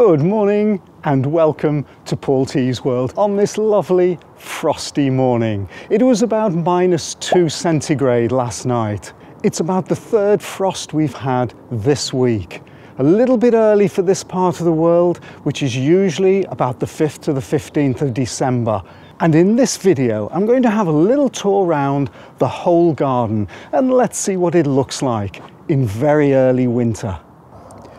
Good morning and welcome to Paul T's World on this lovely frosty morning. It was about minus two centigrade last night. It's about the third frost we've had this week. A little bit early for this part of the world, which is usually about the 5th to the 15th of December. And in this video, I'm going to have a little tour around the whole garden and let's see what it looks like in very early winter.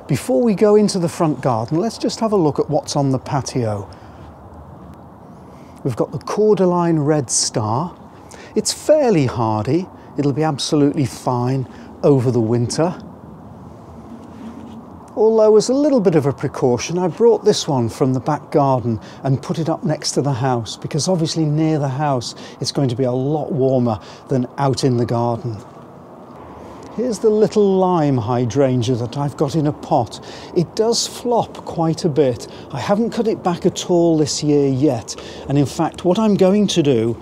Before we go into the front garden, let's just have a look at what's on the patio. We've got the cordyline red star. It's fairly hardy. It'll be absolutely fine over the winter. Although as a little bit of a precaution, I brought this one from the back garden and put it up next to the house because obviously near the house it's going to be a lot warmer than out in the garden. Here's the little lime hydrangea that I've got in a pot. It does flop quite a bit. I haven't cut it back at all this year yet. And in fact, what I'm going to do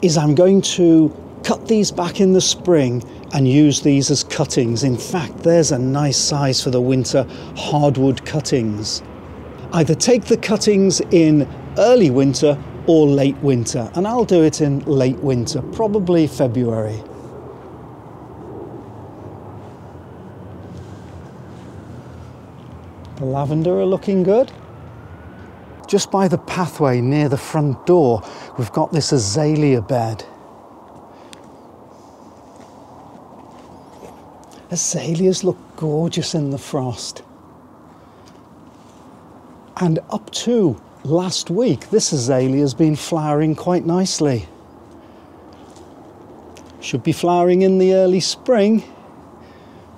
is I'm going to cut these back in the spring and use these as cuttings. In fact, there's a nice size for the winter hardwood cuttings. Either take the cuttings in early winter or late winter, and I'll do it in late winter, probably February. The lavender are looking good. Just by the pathway near the front door, we've got this azalea bed. Azaleas look gorgeous in the frost. And up to last week, this azalea has been flowering quite nicely. Should be flowering in the early spring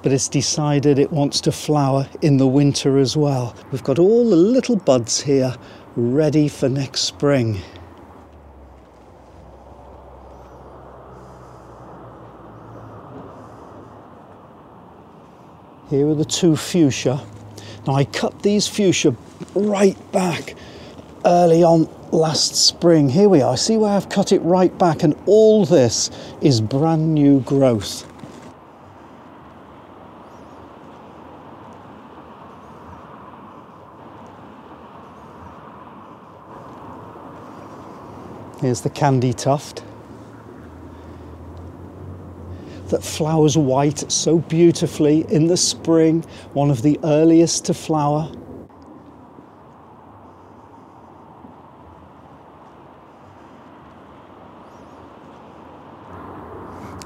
but it's decided it wants to flower in the winter as well. We've got all the little buds here ready for next spring. Here are the two fuchsia. Now I cut these fuchsia right back early on last spring. Here we are. See where I've cut it right back and all this is brand new growth. Here's the candy tuft that flowers white so beautifully in the spring, one of the earliest to flower.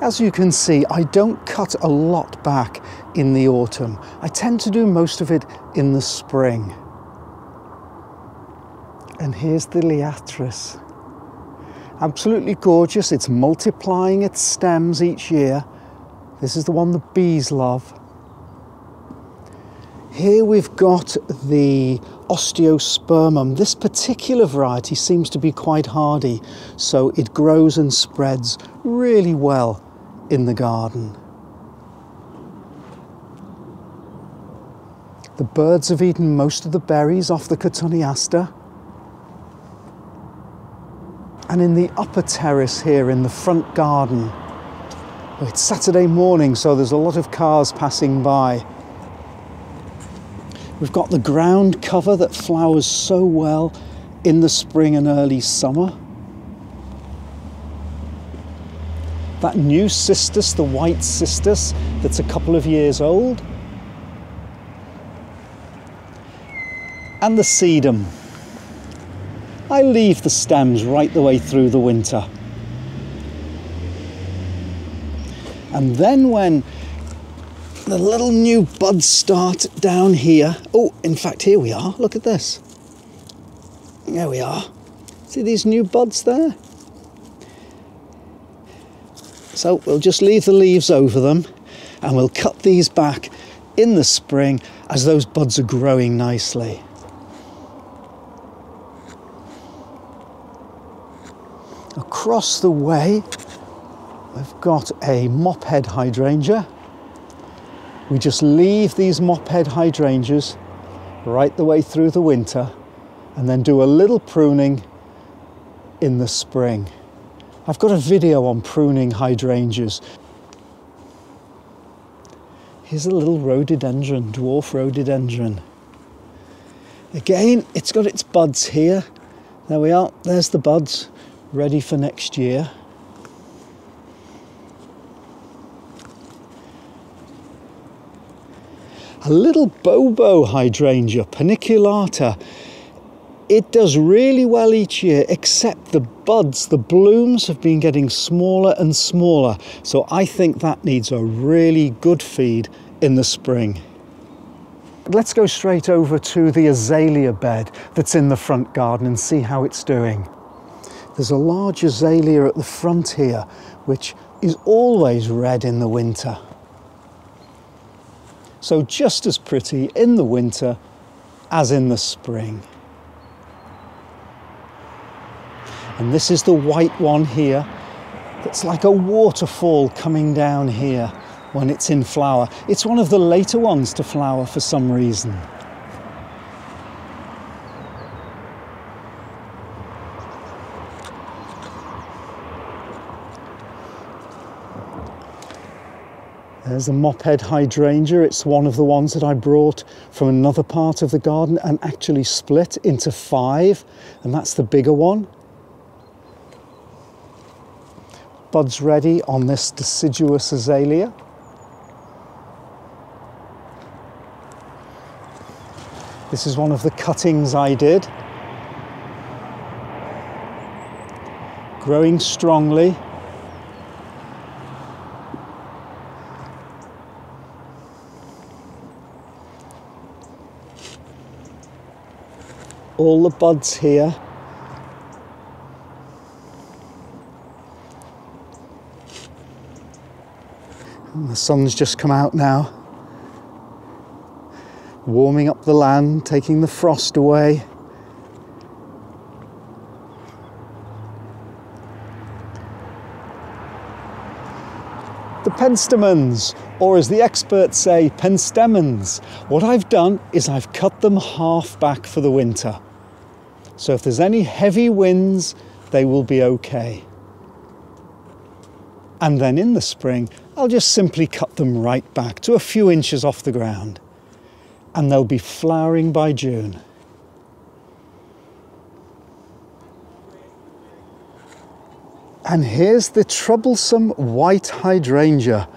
As you can see, I don't cut a lot back in the autumn. I tend to do most of it in the spring. And here's the liatris. Absolutely gorgeous. It's multiplying its stems each year. This is the one the bees love. Here we've got the osteospermum. This particular variety seems to be quite hardy, so it grows and spreads really well in the garden. The birds have eaten most of the berries off the Cotoneaster. And in the upper terrace here in the front garden, oh, it's Saturday morning, so there's a lot of cars passing by. We've got the ground cover that flowers so well in the spring and early summer. That new cistus, the white cistus, that's a couple of years old. And the sedum. I leave the stems right the way through the winter. And then when the little new buds start down here, oh, in fact, here we are, look at this. There we are. See these new buds there? So we'll just leave the leaves over them and we'll cut these back in the spring as those buds are growing nicely. Across the way, we've got a mophead hydrangea. We just leave these mophead hydrangeas right the way through the winter and then do a little pruning in the spring. I've got a video on pruning hydrangeas. Here's a little rhododendron, dwarf rhododendron. Again, it's got its buds here. There we are, there's the buds, ready for next year. A little Bobo hydrangea, paniculata. It does really well each year, except the buds, the blooms have been getting smaller and smaller. So I think that needs a really good feed in the spring. Let's go straight over to the azalea bed that's in the front garden and see how it's doing. There's a large azalea at the front here, which is always red in the winter. So just as pretty in the winter as in the spring. And this is the white one here that's like a waterfall coming down here when it's in flower. It's one of the later ones to flower for some reason. There's a mophead hydrangea. It's one of the ones that I brought from another part of the garden and actually split into five, and that's the bigger one. Buds ready on this deciduous azalea. This is one of the cuttings I did. Growing strongly. All the buds here. And the sun's just come out now warming up the land, taking the frost away. Penstemons, or as the experts say, penstemons. What I've done is I've cut them half back for the winter. So if there's any heavy winds, they will be okay. And then in the spring, I'll just simply cut them right back to a few inches off the ground and they'll be flowering by June. And here's the troublesome white hydrangea,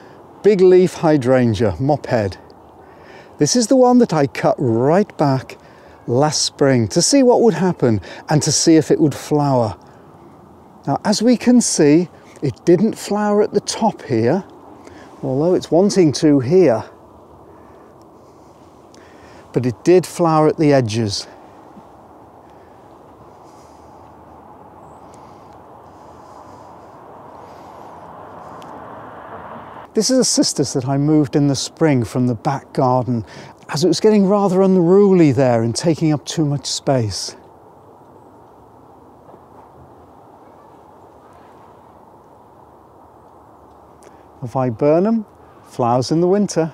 big leaf hydrangea, mophead. This is the one that I cut right back last spring to see what would happen and to see if it would flower. Now, as we can see, it didn't flower at the top here, although it's wanting to here but it did flower at the edges. This is a cistus that I moved in the spring from the back garden as it was getting rather unruly there and taking up too much space. A viburnum flowers in the winter.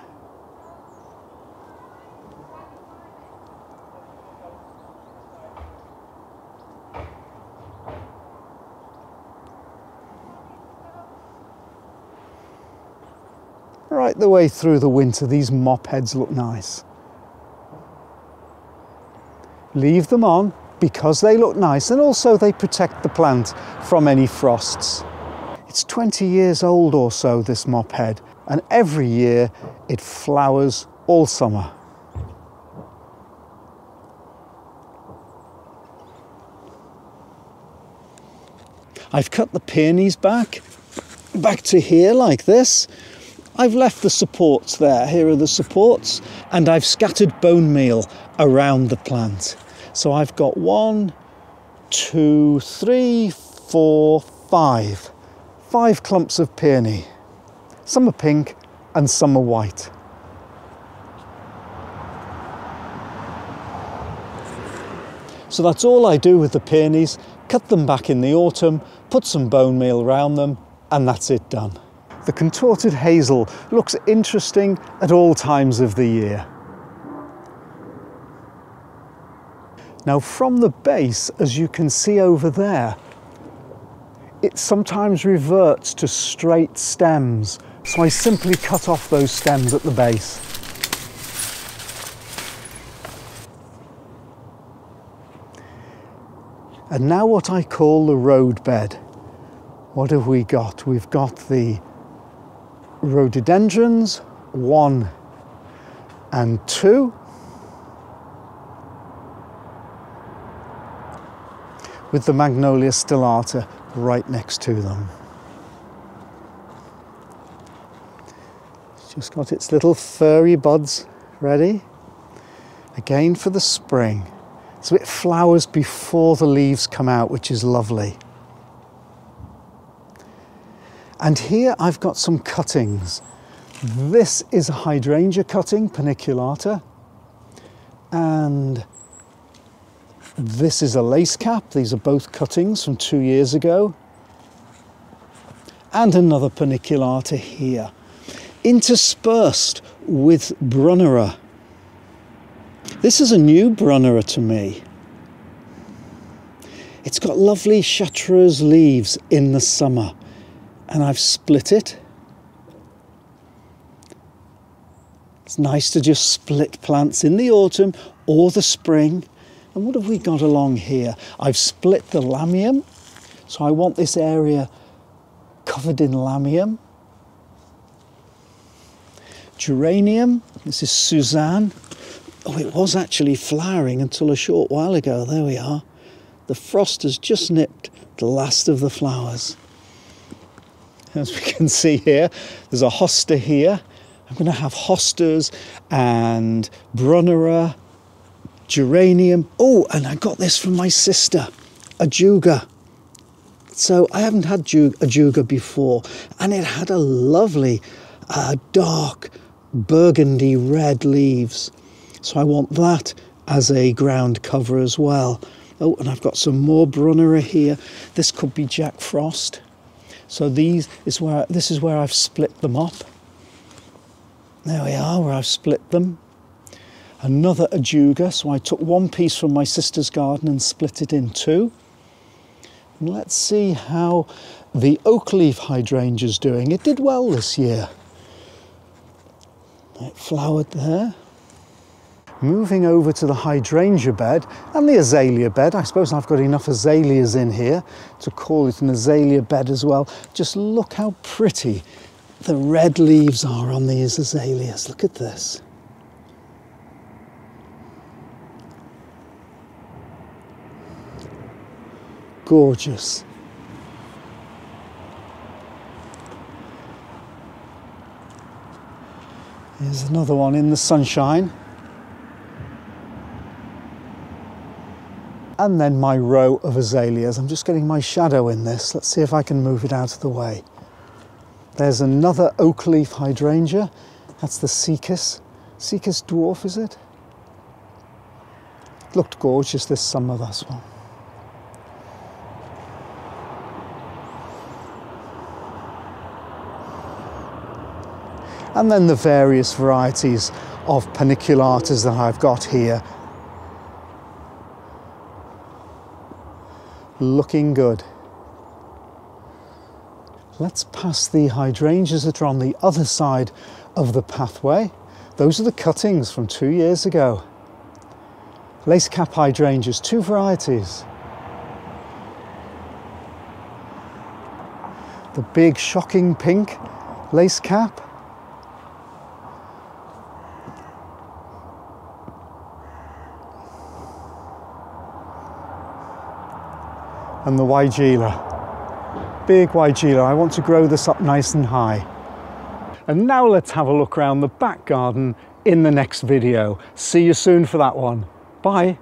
Right the way through the winter, these mop heads look nice. Leave them on because they look nice and also they protect the plant from any frosts. It's 20 years old or so, this mop head, and every year it flowers all summer. I've cut the peonies back, back to here like this, I've left the supports there. Here are the supports, and I've scattered bone meal around the plant. So I've got one, two, three, four, five. Five clumps of peony. Some are pink and some are white. So that's all I do with the peonies. Cut them back in the autumn, put some bone meal around them, and that's it done. The contorted hazel looks interesting at all times of the year. Now from the base, as you can see over there, it sometimes reverts to straight stems. So I simply cut off those stems at the base. And now what I call the road bed. What have we got? We've got the rhododendrons, one and two. With the Magnolia stellata right next to them. It's just got its little furry buds ready. Again for the spring. So it flowers before the leaves come out, which is lovely. And here I've got some cuttings. This is a hydrangea cutting, paniculata. And this is a lace cap. These are both cuttings from two years ago. And another paniculata here, interspersed with brunnera. This is a new brunnera to me. It's got lovely chartreuse leaves in the summer and I've split it. It's nice to just split plants in the autumn or the spring. And what have we got along here? I've split the lamium. So I want this area covered in lamium. Geranium, this is Rozanne. Oh, it was actually flowering until a short while ago. There we are. The frost has just nipped the last of the flowers. As we can see here, there's a hosta here. I'm going to have hostas and brunnera, geranium. Oh, and I got this from my sister, ajuga. So I haven't had ajuga before, and it had a lovely uh, dark burgundy red leaves. So I want that as a ground cover as well. Oh, and I've got some more Brunnera here. This could be Jack Frost. So these is where this is where I've split them up. There we are, where I've split them. Another ajuga, so I took one piece from my sister's garden and split it in two. And let's see how the oak leaf hydrangea is doing. It did well this year. It flowered there moving over to the hydrangea bed and the azalea bed. I suppose I've got enough azaleas in here to call it an azalea bed as well. Just look how pretty the red leaves are on these azaleas. Look at this. Gorgeous. Here's another one in the sunshine. And then my row of azaleas. I'm just getting my shadow in this. Let's see if I can move it out of the way. There's another oak leaf hydrangea. That's the Sikes. Sikes dwarf, is it? Looked gorgeous this summer, this one. And then the various varieties of paniculatas that I've got here looking good. Let's pass the hydrangeas that are on the other side of the pathway. Those are the cuttings from two years ago. Lace cap hydrangeas, two varieties. The big shocking pink lace and the Weigela. Big Weigela, I want to grow this up nice and high. And now let's have a look around the back garden in the next video. See you soon for that one. Bye.